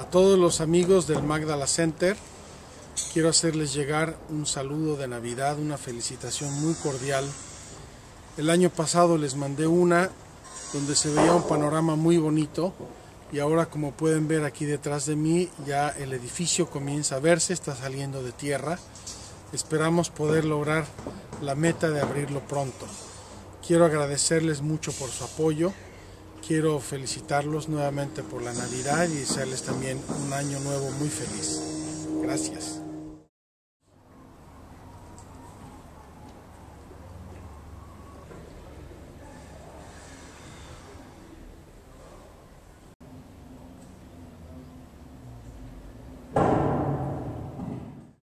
A todos los amigos del Magdala Center, quiero hacerles llegar un saludo de Navidad, una felicitación muy cordial. El año pasado les mandé una donde se veía un panorama muy bonito y ahora como pueden ver aquí detrás de mí ya el edificio comienza a verse, está saliendo de tierra. Esperamos poder lograr la meta de abrirlo pronto. Quiero agradecerles mucho por su apoyo. Quiero felicitarlos nuevamente por la Navidad y desearles también un año nuevo muy feliz. Gracias.